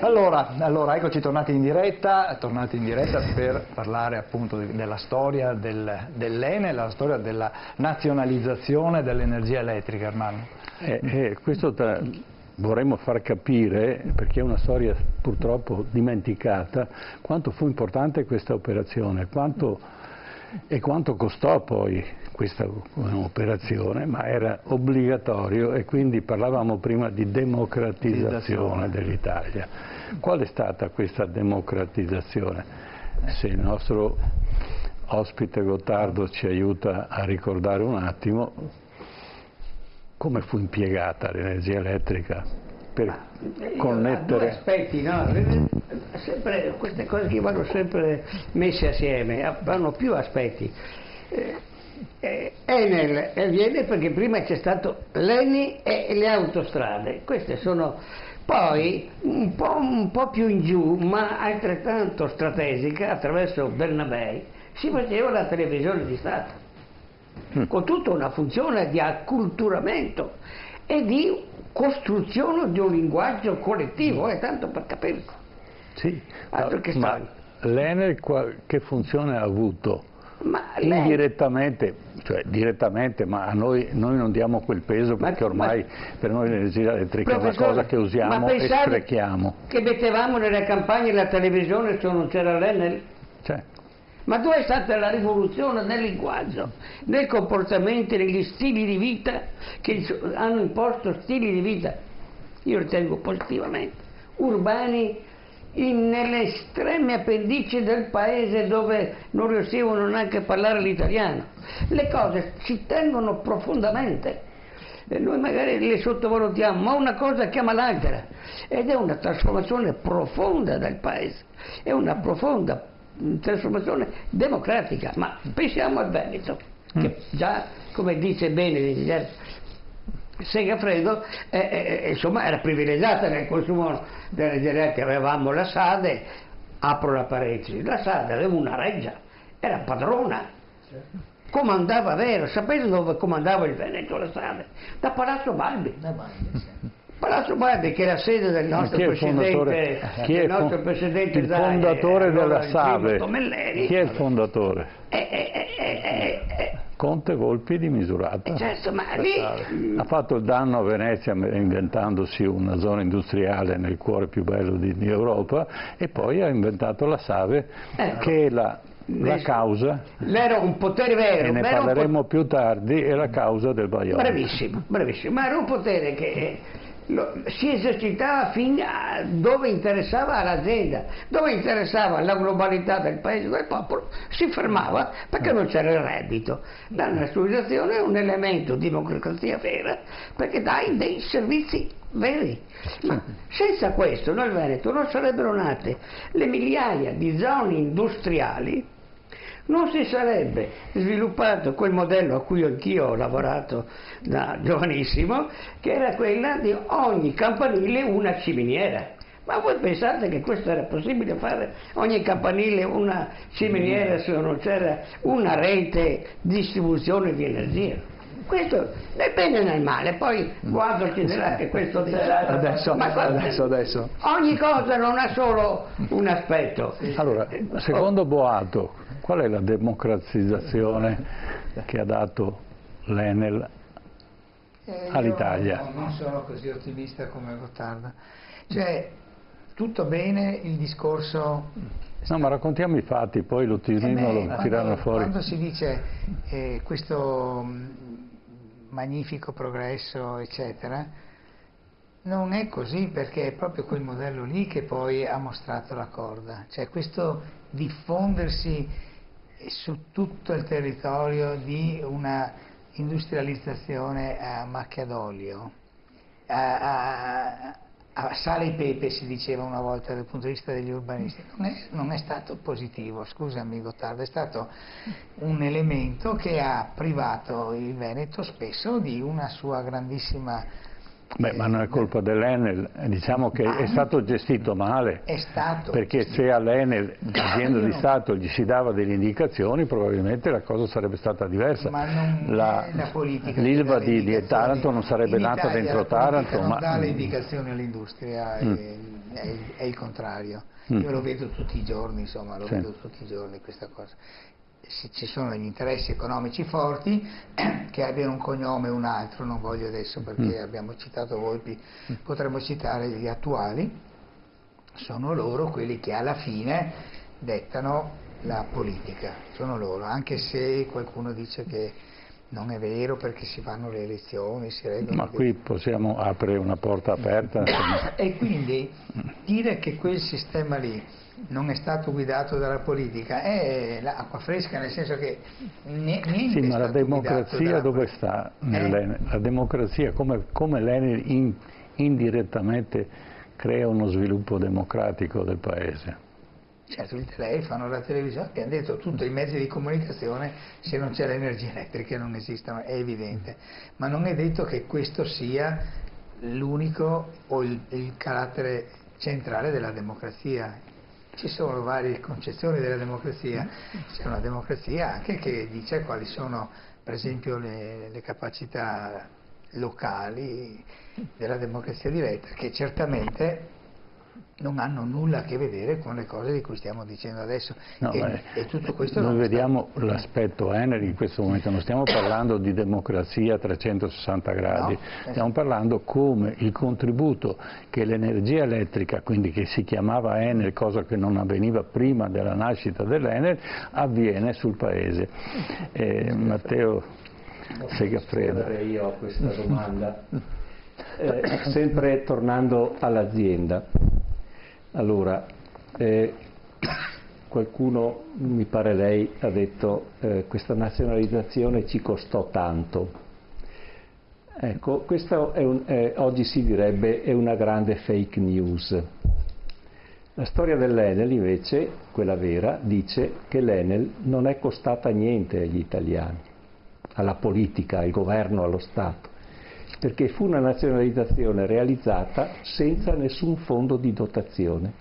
Allora, allora, eccoci tornati in diretta, tornati in diretta per parlare appunto della storia del, dell'Ene, la storia della nazionalizzazione dell'energia elettrica, Armando. Eh, eh, questo da, vorremmo far capire, perché è una storia purtroppo dimenticata, quanto fu importante questa operazione quanto, e quanto costò poi questa operazione, ma era obbligatorio e quindi parlavamo prima di democratizzazione dell'Italia. Qual è stata questa democratizzazione? Se il nostro ospite Gottardo ci aiuta a ricordare un attimo, come fu impiegata l'energia elettrica per Io, connettere... Aspetti, no? sempre, queste cose che vanno sempre messe assieme, vanno più aspetti. Eh, eh, Enel viene perché prima c'è stato l'Eni e le autostrade, queste sono poi un po', un po', più in giù, ma altrettanto strategica, attraverso Bernabei, si faceva la televisione di Stato, mm. con tutta una funzione di acculturamento e di costruzione di un linguaggio collettivo, è tanto per capirlo. Sì, ma l'Enel che funzione ha avuto? Lei... Indirettamente, cioè direttamente, ma a noi, noi non diamo quel peso perché ma, ormai ma... per noi l'energia elettrica è una cosa che usiamo e sprechiamo. che mettevamo nelle campagne la televisione se non c'era l'Enel? C'è. Ma dove è stata la rivoluzione nel linguaggio, nei comportamenti, negli stili di vita che hanno imposto stili di vita, io ritengo positivamente, urbani in, nelle estreme appendici del paese dove non riuscivano neanche a parlare l'italiano. Le cose ci tengono profondamente. E noi magari le sottovalutiamo, ma una cosa chiama l'altra ed è una trasformazione profonda del paese, è una profonda trasformazione democratica, ma pensiamo al Veneto, che mm. già, come dice bene Segafredo eh, eh, eh, insomma era privilegiata nel consumo dell'energia elettrica, avevamo la Sade, apro la parentesi, la Sade aveva una reggia, era padrona, comandava vero, sapete dove comandava il Veneto la Sade? Da Palazzo Balbi. Palazzo Balbi che è la sede del nostro presidente, chi è il nostro presidente il fondatore della Save Tommelleri. chi è il fondatore? Eh, eh, eh, Conte Volpi di Misurata. Certo, ma lì... Ha fatto il danno a Venezia inventandosi una zona industriale nel cuore più bello di, di Europa e poi ha inventato la Save ecco. che è la, la causa... Era un potere vero. E ne parleremo po- più tardi, è la causa del Vajont. Bravissimo, bravissimo, ma era un potere che lo, si esercitava fin a dove interessava l'azienda, dove interessava la globalità del paese, del popolo, si fermava perché non c'era il reddito. La nationalizzazione è un elemento di democrazia vera perché dai dei servizi veri. Ma senza questo nel Veneto non sarebbero nate le migliaia di zone industriali non si sarebbe sviluppato quel modello a cui anch'io ho lavorato da giovanissimo, che era quella di ogni campanile una ciminiera. Ma voi pensate che questo era possibile fare ogni campanile una ciminiera se non c'era una rete di distribuzione di energia? Questo nel bene e nel male, poi quando ci dirà che questo sarà... Adesso, ma adesso, adesso. Ogni cosa non ha solo un aspetto. Allora, secondo Boato, qual è la democratizzazione che ha dato l'Enel eh, all'Italia? No, non sono così ottimista come Gottardo. Cioè, tutto bene il discorso... No, ma raccontiamo i fatti, poi l'ottimismo eh lo tirano fuori. Quando si dice eh, questo magnifico progresso, eccetera, non è così perché è proprio quel modello lì che poi ha mostrato la corda, cioè questo diffondersi su tutto il territorio di una industrializzazione a macchia d'olio, a, a, a sale e pepe si diceva una volta dal punto di vista degli urbanisti, non è, non è stato positivo, scusami Gottardo, è stato un elemento che ha privato il Veneto spesso di una sua grandissima Beh, ma non è colpa dell'Enel, diciamo che è stato gestito male. È stato. Perché se all'Enel, azienda di Stato, gli si dava delle indicazioni, probabilmente la cosa sarebbe stata diversa. Ma non la, la politica. L'Ilva di, di. Taranto non sarebbe nata Italia dentro Taranto, non ma... dà le indicazioni all'industria, Mm. è, è- è il contrario. Mm. Io lo vedo tutti i giorni, insomma, lo Sì. vedo tutti i giorni questa cosa. Se ci sono degli interessi economici forti che abbiano un cognome o un altro, non voglio adesso perché Mm. abbiamo citato Volpi, potremmo citare gli attuali, sono loro quelli che alla fine dettano la politica, sono loro, anche se qualcuno dice che non è vero perché si fanno le elezioni, si regolano... Ma qui possiamo aprire una porta aperta. E quindi dire che quel sistema lì non è stato guidato dalla politica è l'acqua fresca, nel senso che niente Sì, ma la democrazia dove sta? Eh? La democrazia, come, come l'Enel in- indirettamente crea uno sviluppo democratico del Paese? Certo, il telefono, la televisione, abbiamo detto tutti i mezzi di comunicazione, se non c'è l'energia elettrica non esistono, è evidente, ma non è detto che questo sia l'unico o il, il carattere centrale della democrazia. Ci sono varie concezioni della democrazia, c'è una democrazia anche che dice quali sono per esempio le, le capacità locali della democrazia diretta, che certamente non hanno nulla a che vedere con le cose di cui stiamo dicendo adesso. No, e, beh, e tutto questo noi non sta- vediamo l'aspetto Enel in questo momento, non stiamo parlando di democrazia a 360 gradi, No, esatto. stiamo parlando come il contributo che l'energia elettrica, quindi che si chiamava Enel, cosa che non avveniva prima della nascita dell'Enel, avviene sul Paese. Eh, Matteo Segafredo. io a questa domanda. Eh, sempre tornando all'azienda. Allora, eh, qualcuno, mi pare lei, ha detto eh, questa nazionalizzazione ci costò tanto. Ecco, questo è un- eh, oggi si direbbe è una grande fake news. La storia dell'Enel invece, quella vera, dice che l'Enel non è costata niente agli italiani, alla politica, al governo, allo Stato, perché fu una nazionalizzazione realizzata senza nessun fondo di dotazione.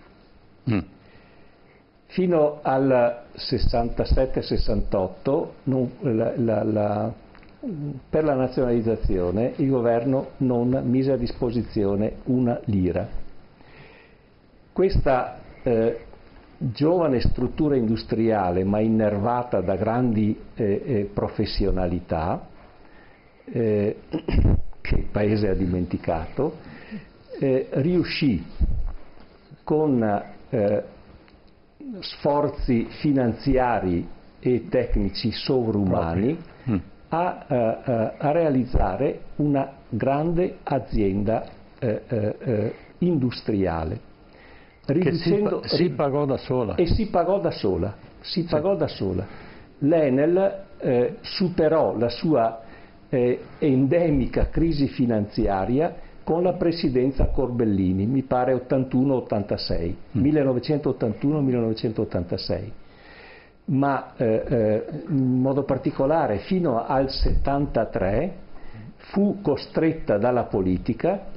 Mm. Fino al 67-68 non- la- la- la- per la nazionalizzazione il governo non mise a disposizione una lira. Questa eh, giovane struttura industriale, ma innervata da grandi eh, eh, professionalità, eh, che il Paese ha dimenticato, eh, riuscì con eh, sforzi finanziari e tecnici sovrumani Mm. a, eh, eh, a realizzare una grande azienda eh, eh, industriale. Si, riducendo- pa- si pagò da sola. e si pagò da sola, si pagò da sola. L'Enel superò la sua eh, endemica crisi finanziaria con la presidenza Corbellini, mi pare 81-86, 1981-1986. Ma eh, eh, in modo particolare fino al 73 fu costretta dalla politica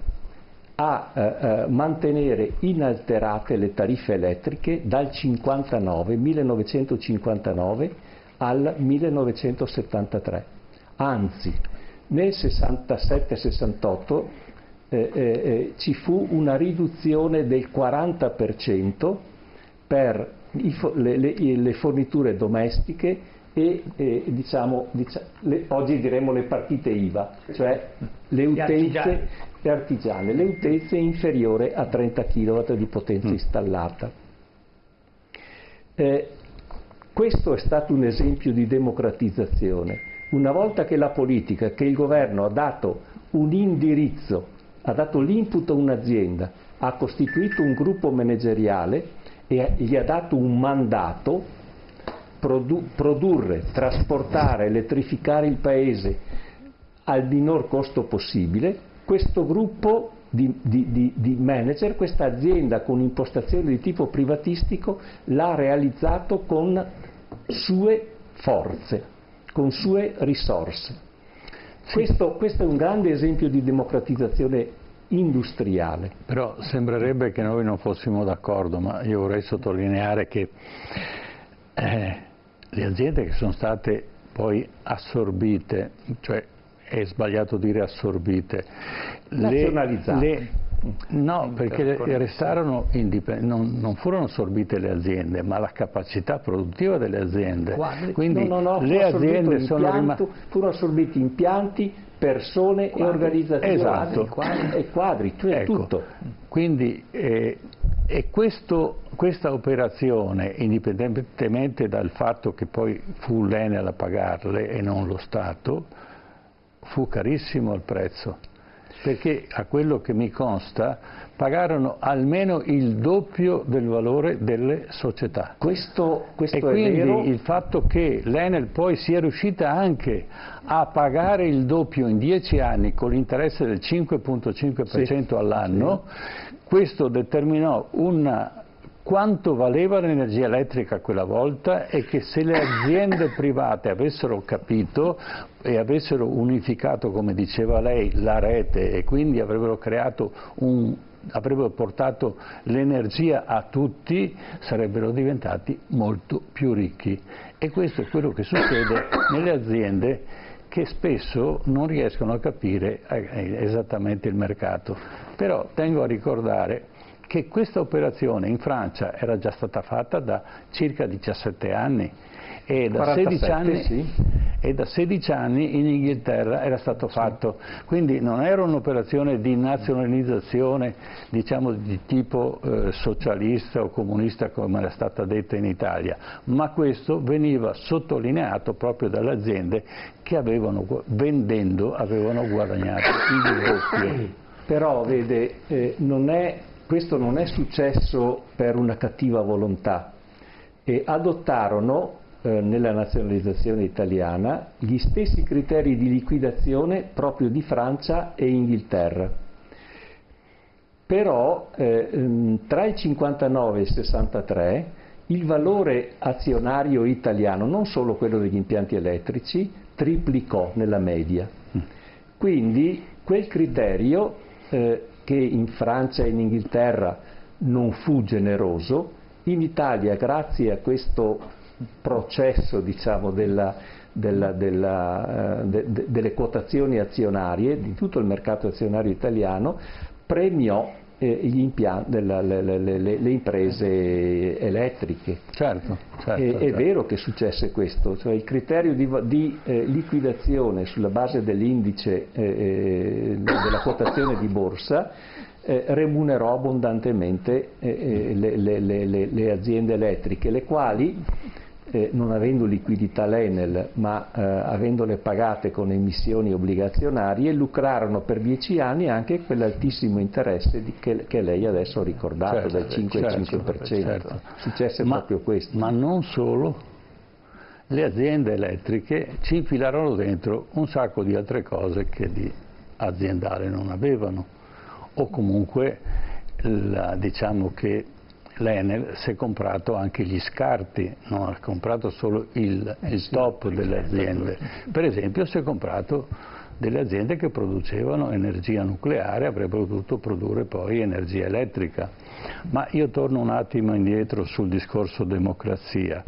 a eh, eh, mantenere inalterate le tariffe elettriche dal 59, 1959 al 1973. Anzi, nel 67-68 eh, eh, eh, ci fu una riduzione del 40% per i fo- le, le- le forniture domestiche e eh, diciamo, dicia- le- oggi diremo le partite IVA, cioè le utenze artigiane. le artigiane, le utenze inferiore a 30 kW di potenza installata. Eh, questo è stato un esempio di democratizzazione. Una volta che la politica, che il governo ha dato un indirizzo, ha dato l'input a un'azienda, ha costituito un gruppo manageriale e gli ha dato un mandato, produ- produrre, trasportare, elettrificare il paese al minor costo possibile, questo gruppo di, di- di- di manager, questa azienda con impostazione di tipo privatistico l'ha realizzato con sue forze, con sue risorse. Questo, questo è un grande esempio di democratizzazione industriale. Però sembrerebbe che noi non fossimo d'accordo, ma io vorrei sottolineare che eh, le aziende che sono state poi assorbite, cioè è sbagliato dire assorbite, nazionalizzate. Le, le, No, perché restarono non, non, furono assorbite le aziende, ma la capacità produttiva delle aziende. Quadri. Quindi no, no, no, le aziende sono rimaste... Furono assorbiti impianti, persone quadri. e organizzazioni. Esatto. Quadri, e quadri, cioè ecco. tutto. Quindi, eh, e questo, questa operazione, indipendentemente dal fatto che poi fu l'Enel a pagarle e non lo Stato, fu carissimo il prezzo perché a quello che mi consta pagarono almeno il doppio del valore delle società. Questo, questo e quindi il fatto che l'Enel poi sia riuscita anche a pagare il doppio in dieci anni con l'interesse del 5.5% sì. all'anno, sì. questo determinò una quanto valeva l'energia elettrica quella volta e che se le aziende private avessero capito e avessero unificato, come diceva lei, la rete e quindi avrebbero creato un avrebbero portato l'energia a tutti, sarebbero diventati molto più ricchi. E questo è quello che succede nelle aziende che spesso non riescono a capire eh, esattamente il mercato. Però tengo a ricordare che questa operazione in Francia era già stata fatta da circa 17 anni e da, 47, anni, sì. e da 16 anni in Inghilterra era stato fatto. Sì. Quindi non era un'operazione di nazionalizzazione diciamo, di tipo eh, socialista o comunista come era stata detta in Italia, ma questo veniva sottolineato proprio dalle aziende che avevano, vendendo avevano guadagnato il doppio. Però vede, eh, non è questo non è successo per una cattiva volontà e adottarono eh, nella nazionalizzazione italiana gli stessi criteri di liquidazione proprio di Francia e Inghilterra. Però eh, ehm, tra il 59 e il 63 il valore azionario italiano, non solo quello degli impianti elettrici, triplicò nella media. Quindi quel criterio eh, che in Francia e in Inghilterra non fu generoso, in Italia grazie a questo processo diciamo, della, della, della, uh, de, de, delle quotazioni azionarie di tutto il mercato azionario italiano premiò eh, impianti, della, le, le, le, le, imprese elettriche. Certo, certo, e, certo. È vero che successe questo, cioè il criterio di, di eh, liquidazione sulla base dell'indice eh, eh della quotazione di borsa eh, remunerò abbondantemente eh, le, aziende elettriche, le quali eh, non avendo liquidità l'Enel ma eh, avendole pagate con emissioni obbligazionarie lucrarono per dieci anni anche quell'altissimo interesse di, che, che, lei adesso ha ricordato certo, del 5,5%. Certo, certo. Successe ma, proprio questo. Ma non solo, le aziende elettriche ci infilarono dentro un sacco di altre cose che di aziendale non avevano o comunque la, diciamo che l'Enel si è comprato anche gli scarti, non ha comprato solo il, il top delle aziende. Per esempio si è comprato delle aziende che producevano energia nucleare, avrebbero potuto produrre poi energia elettrica. Ma io torno un attimo indietro sul discorso democrazia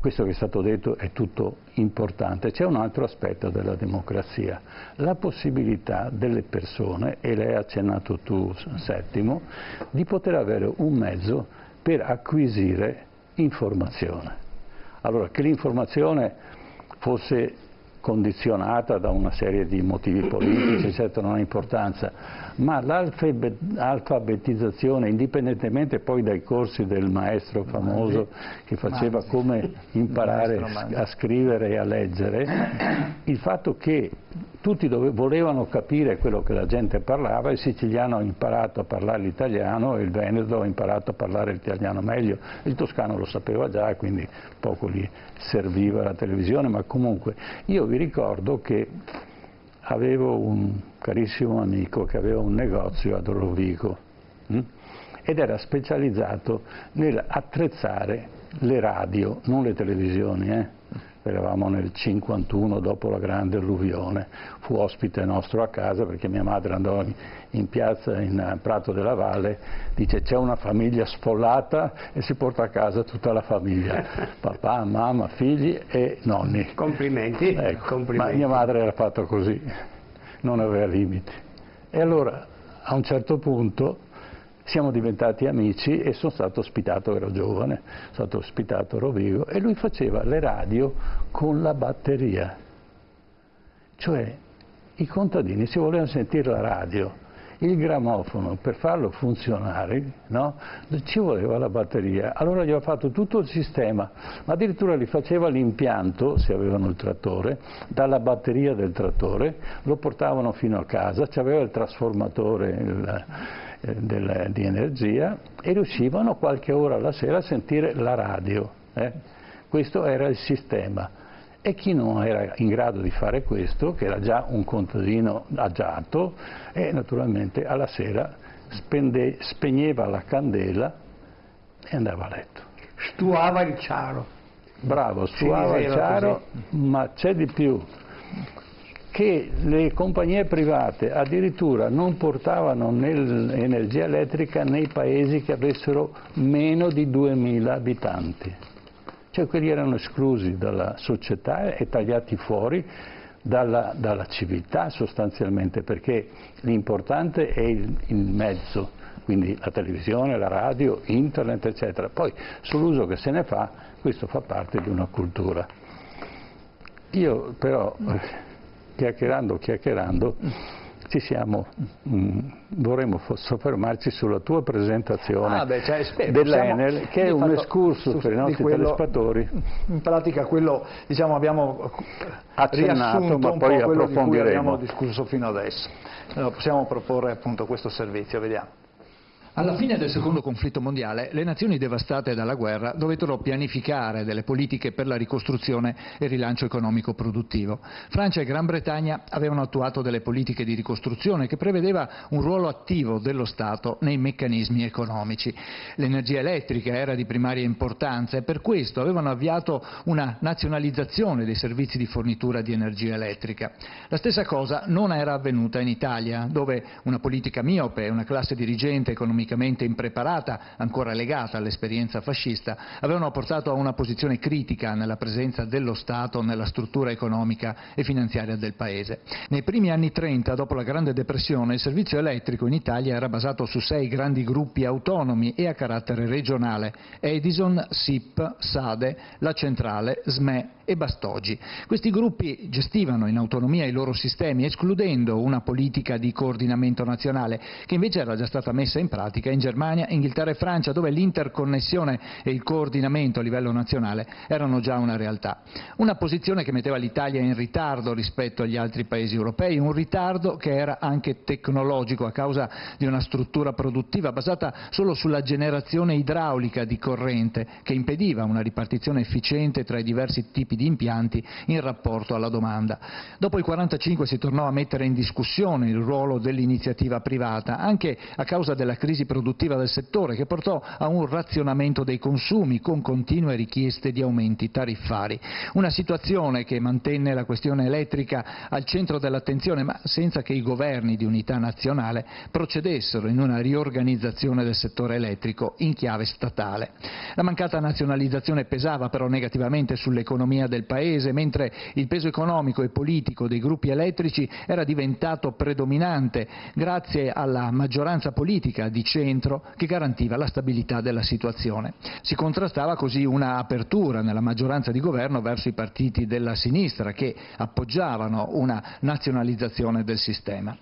questo che è stato detto è tutto importante. C'è un altro aspetto della democrazia, la possibilità delle persone, e lei ha accennato tu, Settimo, di poter avere un mezzo per acquisire informazione. Allora, che l'informazione fosse condizionata da una serie di motivi politici, eccetera, non ha importanza, ma l'alfabetizzazione, indipendentemente poi dai corsi del maestro famoso che faceva come imparare a scrivere e a leggere, il fatto che tutti volevano capire quello che la gente parlava, il siciliano ha imparato a parlare l'italiano e il veneto ha imparato a parlare l'italiano meglio, il toscano lo sapeva già, quindi poco gli serviva la televisione, ma comunque io vi ricordo che avevo un carissimo amico che aveva un negozio ad Rovigo hm? ed era specializzato nell'attrezzare le radio, non le televisioni, eh? Eravamo nel 51 dopo la grande alluvione, fu ospite nostro a casa perché mia madre andò in piazza in Prato della Valle, dice c'è una famiglia sfollata e si porta a casa tutta la famiglia, papà, mamma, figli e nonni. Complimenti. Ecco, complimenti. Ma mia madre era fatta così, non aveva limiti. E allora a un certo punto siamo diventati amici e sono stato ospitato, ero giovane, sono stato ospitato a Rovigo e lui faceva le radio con la batteria. Cioè i contadini si volevano sentire la radio, il grammofono per farlo funzionare no? ci voleva la batteria. Allora gli ho fatto tutto il sistema, ma addirittura gli faceva l'impianto, se avevano il trattore, dalla batteria del trattore, lo portavano fino a casa, c'aveva il trasformatore. Il, eh, del, di energia e riuscivano qualche ora alla sera a sentire la radio. Eh? Questo era il sistema. E chi non era in grado di fare questo, che era già un contadino agiato, e naturalmente alla sera spende, spegneva la candela e andava a letto. Stuava il ciaro. Bravo, stuava il ciaro, ma c'è di più che le compagnie private addirittura non portavano l'energia elettrica nei paesi che avessero meno di 2.000 abitanti. Cioè quelli erano esclusi dalla società e tagliati fuori dalla, dalla civiltà sostanzialmente, perché l'importante è il, il mezzo, quindi la televisione, la radio, internet, eccetera. Poi sull'uso che se ne fa, questo fa parte di una cultura. Io però chiacchierando, chiacchierando, ci siamo, mh, mm, vorremmo soffermarci sulla tua presentazione ah, beh, cioè, dell'Enel, che è un escurso per i nostri quello, telespettatori. In pratica quello diciamo, abbiamo accennato, ma poi approfondiremo. abbiamo discusso fino adesso. Allora, possiamo proporre appunto questo servizio, vediamo. Alla fine del secondo conflitto mondiale, le nazioni devastate dalla guerra dovettero pianificare delle politiche per la ricostruzione e il rilancio economico produttivo. Francia e Gran Bretagna avevano attuato delle politiche di ricostruzione che prevedeva un ruolo attivo dello Stato nei meccanismi economici. L'energia elettrica era di primaria importanza e per questo avevano avviato una nazionalizzazione dei servizi di fornitura di energia elettrica. La stessa cosa non era avvenuta in Italia, dove una politica miope e una classe dirigente economicamente economicamente impreparata, ancora legata all'esperienza fascista, avevano portato a una posizione critica nella presenza dello Stato nella struttura economica e finanziaria del Paese. Nei primi anni 30, dopo la Grande Depressione, il servizio elettrico in Italia era basato su sei grandi gruppi autonomi e a carattere regionale, Edison, SIP, SADE, La Centrale, SME e Bastogi. Questi gruppi gestivano in autonomia i loro sistemi, escludendo una politica di coordinamento nazionale, che invece era già stata messa in pratica in Germania, Inghilterra e Francia, dove l'interconnessione e il coordinamento a livello nazionale erano già una realtà. Una posizione che metteva l'Italia in ritardo rispetto agli altri paesi europei, un ritardo che era anche tecnologico a causa di una struttura produttiva basata solo sulla generazione idraulica di corrente, che impediva una ripartizione efficiente tra i diversi tipi di di impianti in rapporto alla domanda. Dopo il 1945 si tornò a mettere in discussione il ruolo dell'iniziativa privata, anche a causa della crisi produttiva del settore, che portò a un razionamento dei consumi con continue richieste di aumenti tariffari. Una situazione che mantenne la questione elettrica al centro dell'attenzione, ma senza che i governi di unità nazionale procedessero in una riorganizzazione del settore elettrico in chiave statale. La mancata nazionalizzazione pesava però negativamente sull'economia del Paese, mentre il peso economico e politico dei gruppi elettrici era diventato predominante grazie alla maggioranza politica di centro che garantiva la stabilità della situazione. Si contrastava così una apertura nella maggioranza di governo verso i partiti della sinistra che appoggiavano una nazionalizzazione del sistema.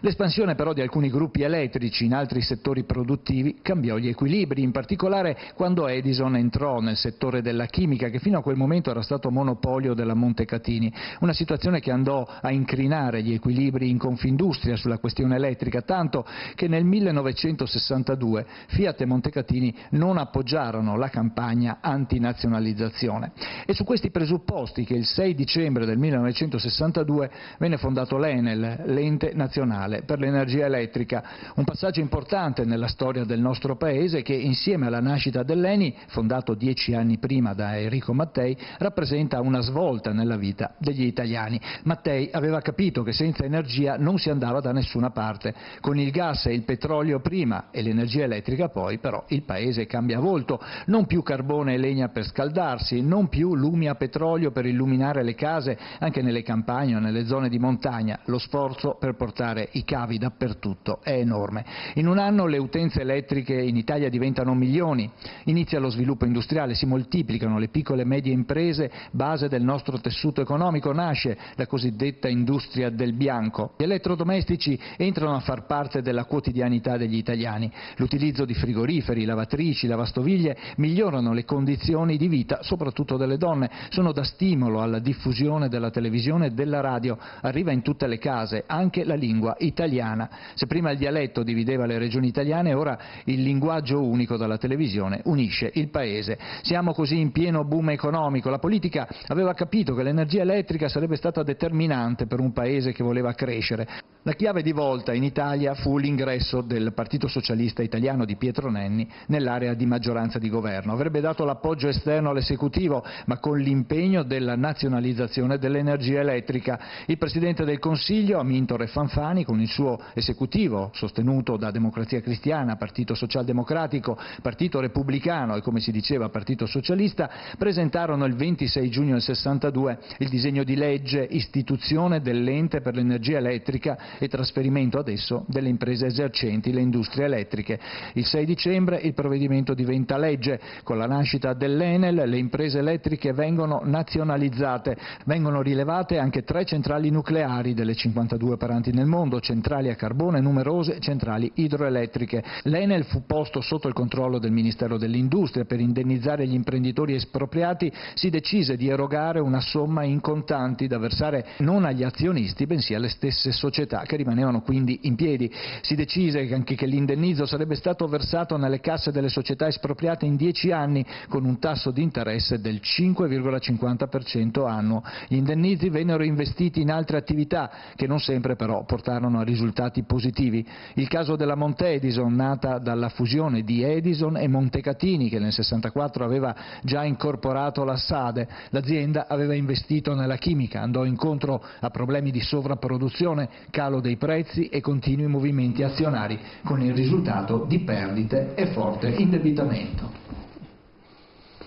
L'espansione però di alcuni gruppi elettrici in altri settori produttivi cambiò gli equilibri, in particolare quando Edison entrò nel settore della chimica che fino a quel momento era stato monopolio della Montecatini, una situazione che andò a incrinare gli equilibri in Confindustria sulla questione elettrica, tanto che nel 1962 Fiat e Montecatini non appoggiarono la campagna antinazionalizzazione. È su questi presupposti che il 6 dicembre del 1962 venne fondato l'Enel, l'ente nazionale mondiale per l'energia elettrica, un passaggio importante nella storia del nostro Paese che insieme alla nascita dell'ENI, fondato dieci anni prima da Enrico Mattei, rappresenta una svolta nella vita degli italiani. Mattei aveva capito che senza energia non si andava da nessuna parte. Con il gas e il petrolio prima e l'energia elettrica poi, però il Paese cambia volto, non più carbone e legna per scaldarsi, non più lumi a petrolio per illuminare le case anche nelle campagne o nelle zone di montagna. Lo sforzo per portare i cavi dappertutto è enorme. In un anno le utenze elettriche in Italia diventano milioni, inizia lo sviluppo industriale, si moltiplicano le piccole e medie imprese, base del nostro tessuto economico, nasce la cosiddetta industria del bianco. Gli elettrodomestici entrano a far parte della quotidianità degli italiani. L'utilizzo di frigoriferi, lavatrici, lavastoviglie migliorano le condizioni di vita, soprattutto delle donne, sono da stimolo alla diffusione della televisione e della radio, arriva in tutte le case, anche la lingua italiana. Se prima il dialetto divideva le regioni italiane, ora il linguaggio unico dalla televisione unisce il paese. Siamo così in pieno boom economico, la politica aveva capito che l'energia elettrica sarebbe stata determinante per un paese che voleva crescere. La chiave di volta in Italia fu l'ingresso del Partito Socialista Italiano di Pietro Nenni nell'area di maggioranza di governo. Avrebbe dato l'appoggio esterno all'esecutivo, ma con l'impegno della nazionalizzazione dell'energia elettrica. Il Presidente del Consiglio, Amintore Fanfani, con il suo esecutivo, sostenuto da Democrazia Cristiana, Partito Socialdemocratico, Partito Repubblicano e, come si diceva, Partito Socialista, presentarono il 26 giugno del 62 il disegno di legge istituzione dell'ente per l'energia elettrica e trasferimento adesso delle imprese esercenti le industrie elettriche. Il 6 dicembre il provvedimento diventa legge, con la nascita dell'Enel le imprese elettriche vengono nazionalizzate, vengono rilevate anche tre centrali nucleari delle 52 operanti nel mondo, centrali a carbone e numerose centrali idroelettriche. L'Enel fu posto sotto il controllo del Ministero dell'Industria per indennizzare gli imprenditori espropriati si decise di erogare una somma in contanti da versare non agli azionisti bensì alle stesse società che rimanevano quindi in piedi. Si decise anche che l'indennizzo sarebbe stato versato nelle casse delle società espropriate in dieci anni con un tasso di interesse del 5,50% annuo. Gli indennizi vennero investiti in altre attività che non sempre però portarono a risultati positivi. Il caso della Monte Edison, nata dalla fusione di Edison e Montecatini che nel 64 aveva già incorporato la SADE, l'azienda aveva investito nella chimica, andò incontro a problemi di sovrapproduzione, calo dei prezzi e continui movimenti azionari, con il risultato di perdite e forte indebitamento.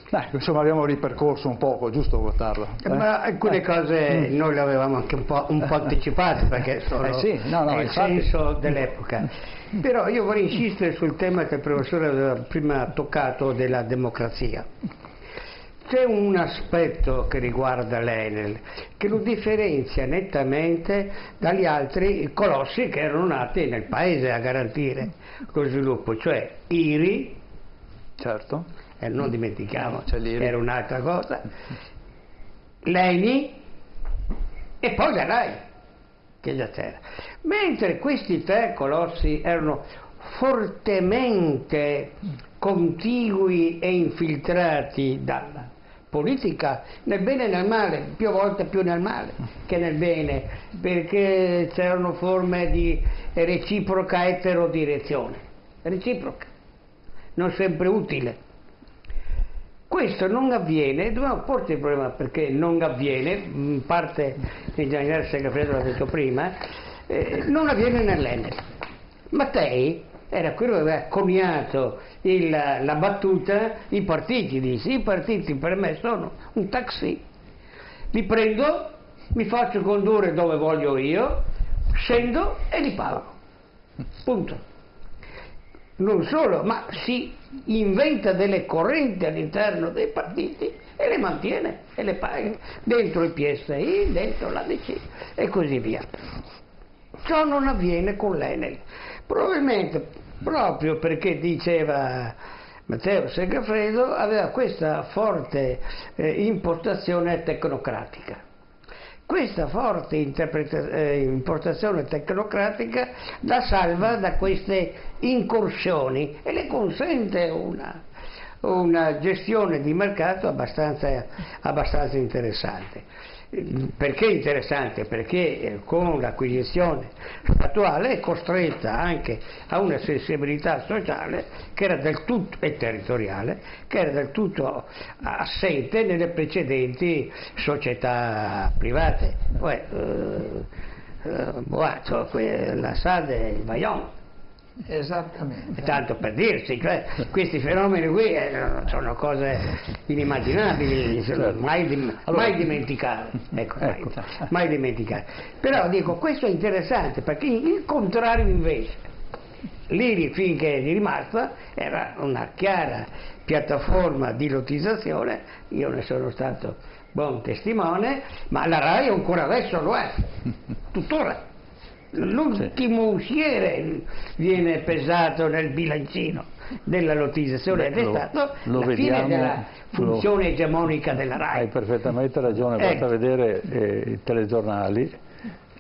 Beh, insomma abbiamo ripercorso un poco, giusto Gottardo? Eh? Ma alcune cose mm. noi le avevamo anche un po', un po anticipate perché sono eh sì, no, no, nel infatti... senso dell'epoca. Però io vorrei insistere sul tema che il professore aveva prima toccato della democrazia. C'è un aspetto che riguarda l'Enel che lo differenzia nettamente dagli altri colossi che erano nati nel paese a garantire lo sviluppo, cioè IRI, certo. Eh, non dimentichiamo, era un'altra cosa, l'ENI e poi la RAI, che già c'era. Mentre questi tre colossi erano fortemente contigui e infiltrati dalla politica nel bene e nel male, più volte più nel male che nel bene, perché c'erano forme di reciproca eterodirezione, reciproca, non sempre utile. Questo non avviene, dobbiamo porci il problema perché non avviene, in parte il generale Segafredo l'ha detto prima, eh, non avviene nell'Enel. Mattei era quello che aveva coniato il, la battuta, i partiti, dice, i partiti per me sono un taxi, li prendo, mi faccio condurre dove voglio io, scendo e li pago. Punto. Non solo, ma si inventa delle correnti all'interno dei partiti e le mantiene e le paga dentro il PSI, dentro l'ADC e così via. Ciò non avviene con l'Enel. Probabilmente proprio perché diceva Matteo Segafredo aveva questa forte eh, impostazione tecnocratica. Questa forte eh, importazione tecnocratica la salva da queste incursioni e le consente una, una gestione di mercato abbastanza, abbastanza interessante. Perché è interessante? Perché eh, con l'acquisizione attuale è costretta anche a una sensibilità sociale che era del tutto, e territoriale che era del tutto assente nelle precedenti società private. Poi, eh, eh, Boato, la Sade, il Bayonne Esattamente. Tanto per dirsi, cioè, questi fenomeni qui eh, sono cose inimmaginabili, certo. mai, dim- allora, mai dimenticare. Ecco, ecco. Mai, mai dimenticare. Però dico, questo è interessante perché il contrario invece, l'IRI finché è rimasta era una chiara piattaforma di lottizzazione, io ne sono stato buon testimone, ma la RAI ancora adesso lo è, tuttora l'ultimo usciere viene pesato nel bilancino della lottizzazione ed è stato lo la vediamo, fine della funzione lo, egemonica della RAI. Hai perfettamente ragione, basta ecco. vedere eh, i telegiornali,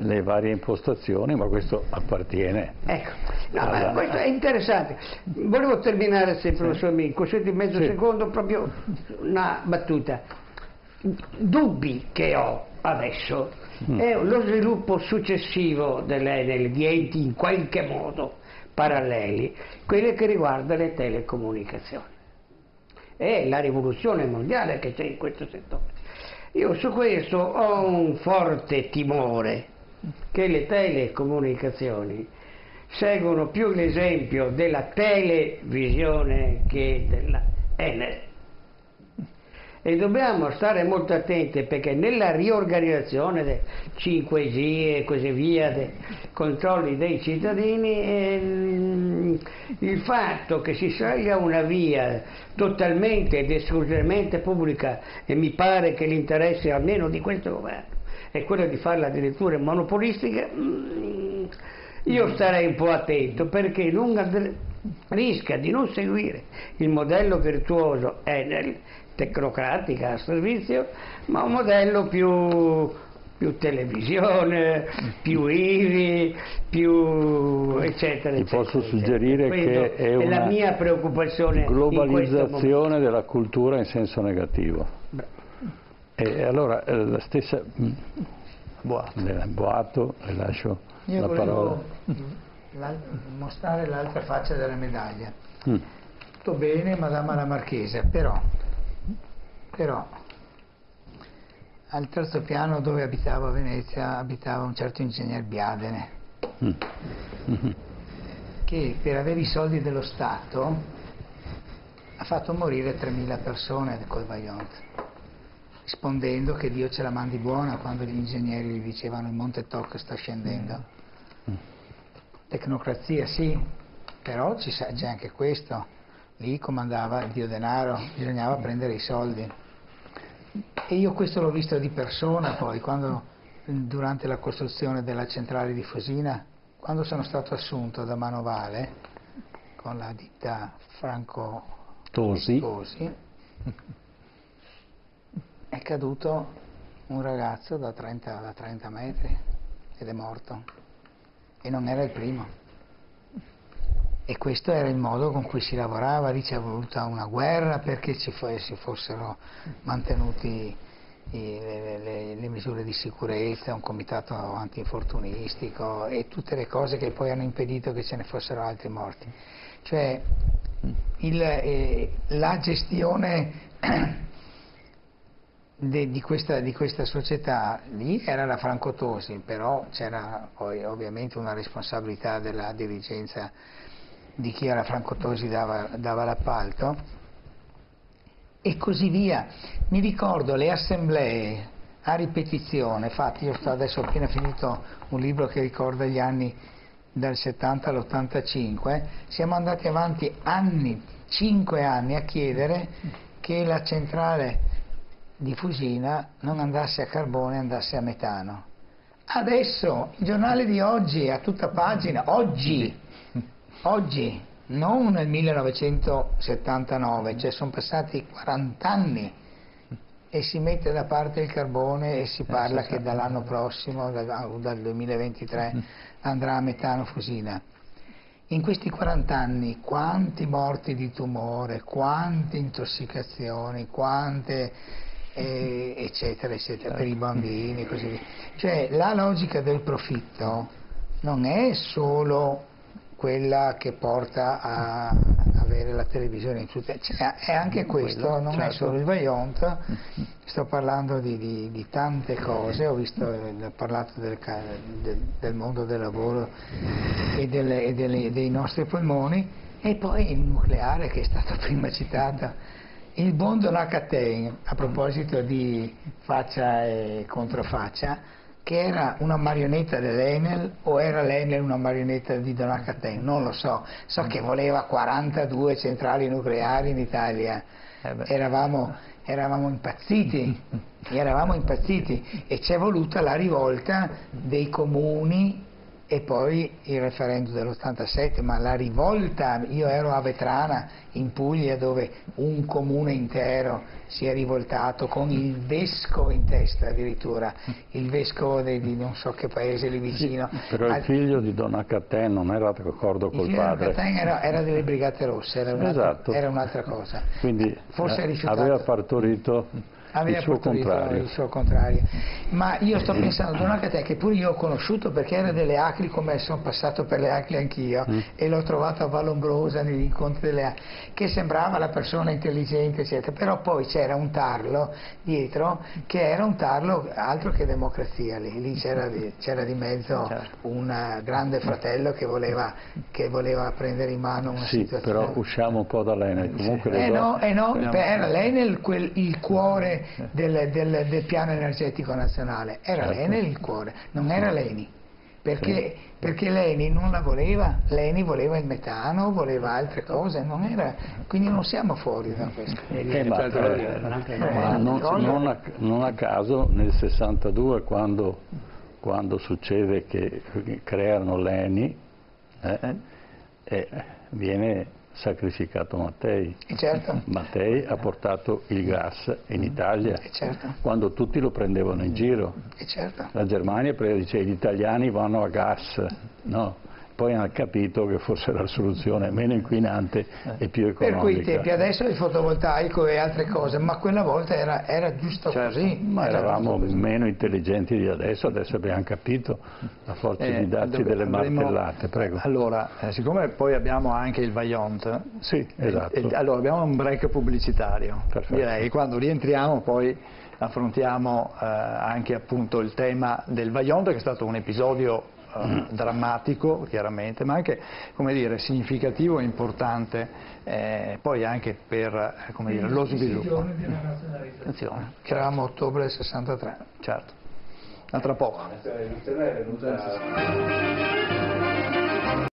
le varie impostazioni, ma questo appartiene. Ecco, no, alla... questo è interessante. Volevo terminare se professor sì. Mi, consenti mezzo sì. secondo proprio una battuta. Dubbi che ho adesso mm. è lo sviluppo successivo dell'Enel di enti in qualche modo paralleli, quelli che riguardano le telecomunicazioni. È la rivoluzione mondiale che c'è in questo settore. Io su questo ho un forte timore che le telecomunicazioni seguono più l'esempio della televisione che della Enel e dobbiamo stare molto attenti perché nella riorganizzazione del 5G e così via, dei controlli dei cittadini, ehm, il fatto che si sceglie una via totalmente ed esclusivamente pubblica e mi pare che l'interesse almeno di questo governo è quello di farla addirittura monopolistica, mm, io starei un po' attento perché rischia di non seguire il modello virtuoso Enel tecnocratica a servizio, ma un modello più, più televisione, più IVI, più eccetera. Ti eccetera, posso suggerire eccetera. che è, una la mia preoccupazione globalizzazione della cultura in senso negativo. Beh. E allora eh, la stessa mm, Boato, Boato le lascio Io la parola. La, mostrare l'altra faccia della medaglia. Mm. Tutto bene, Madama la Marchesa, però però al terzo piano dove abitavo a Venezia abitava un certo ingegner Biadene mm. mm-hmm. che per avere i soldi dello Stato ha fatto morire 3.000 persone col Vaillant rispondendo che Dio ce la mandi buona quando gli ingegneri gli dicevano il Monte Toc sta scendendo mm. tecnocrazia sì però c'è anche questo lì comandava il dio denaro bisognava prendere i soldi e io questo l'ho visto di persona poi, quando, durante la costruzione della centrale di Fosina, quando sono stato assunto da Manovale con la ditta Franco Tosi, Tosi è caduto un ragazzo da 30, da 30 metri ed è morto. E non era il primo. E questo era il modo con cui si lavorava, lì c'è voluta una guerra perché ci si fossero mantenuti le, le, le, misure di sicurezza, un comitato antinfortunistico e tutte le cose che poi hanno impedito che ce ne fossero altri morti. Cioè il, eh, la gestione de, di, questa, di, questa, società lì era la Francotosi, però c'era ovviamente una responsabilità della dirigenza di chi era Franco Tosi dava, dava l'appalto e così via. Mi ricordo le assemblee a ripetizione, infatti io sto adesso ho appena finito un libro che ricorda gli anni dal 70 all'85, siamo andati avanti anni, cinque anni a chiedere che la centrale di Fusina non andasse a carbone, andasse a metano. Adesso il giornale di oggi a tutta pagina, oggi Oggi, non nel 1979, cioè sono passati 40 anni e si mette da parte il carbone e si parla che dall'anno prossimo, dal 2023, andrà a metano fusina. In questi 40 anni quanti morti di tumore, quante intossicazioni, quante eh, eccetera, eccetera, per i bambini e così via. Cioè la logica del profitto non è solo quella che porta a avere la televisione in tutta... Cioè, è anche questo, non è solo il Vaillant, sto parlando di, di, di tante cose, ho, visto, ho parlato del, del, del, mondo del lavoro e, delle, e delle, dei nostri polmoni. E poi il nucleare che è stato prima citato. Il buon Don Acatein, a proposito di faccia e controfaccia, che era una marionetta dell'Enel o era l'Enel una marionetta di Don Acaten, non lo so, so che voleva 42 centrali nucleari in Italia, eh eravamo, eravamo impazziti, eravamo impazziti. E c'è voluta la rivolta dei comuni e poi il referendum dell'87, ma la rivolta, io ero a Vetrana in Puglia dove un comune intero si è rivoltato con il vescovo in testa addirittura, il vescovo di, di non so che paese lì vicino. Però il figlio di Don Acaten non era d'accordo col padre. Il era, era, delle Brigate Rosse, era un'altra, esatto. un'altra cosa. Quindi Forse eh, aveva partorito aveva il suo, contrario. il suo contrario. Ma io sto pensando, Don Acatè, che pure io ho conosciuto perché era delle Acri, come sono passato per le Acri anch'io, mm. e l'ho trovato a Vallombrosa negli incontri delle Acri, che sembrava la persona intelligente, eccetera, però poi c'era un tarlo dietro che era un tarlo altro che democrazia, lì, lì c'era, di, c'era di mezzo certo. un grande fratello che voleva, che voleva prendere in mano una sì, situazione. però usciamo un po' dall'Enel. Comunque eh, no, eh no, era l'Enel quel, il cuore del, del, del, piano energetico nazionale, era certo. l'Enel il cuore, non era l'Eni, perché, sì. perché l'Eni non la voleva, l'Eni voleva il metano, voleva altre cose, non era, quindi non siamo fuori da questo. Eh, ma, eh, ma non, non, a, non, a, caso nel 62 quando, quando succede che creano l'Eni, eh, eh, viene sacrificato Mattei. Certo. Mattei ha portato il gas in Italia certo. quando tutti lo prendevano in giro. Certo. La Germania dice gli italiani vanno a gas, no? Poi hanno capito che forse la soluzione meno inquinante e più economica. Per quei tempi adesso il fotovoltaico e altre cose, ma quella volta era, era giusto certo, così. Ma eravamo meno intelligenti di adesso, adesso abbiamo capito la forza eh, di darci delle martellate. Prego. Allora, eh, siccome poi abbiamo anche il Vaillant, sì, esatto. eh, allora abbiamo un break pubblicitario, Perfetto. direi, quando rientriamo poi affrontiamo eh, anche appunto il tema del Vaillant che è stato un episodio eh, drammatico chiaramente, ma anche dire, significativo e importante eh, poi anche per eh, dire, lo sviluppo. Attenzione, che eravamo a ottobre del 63. Certo, a tra poco.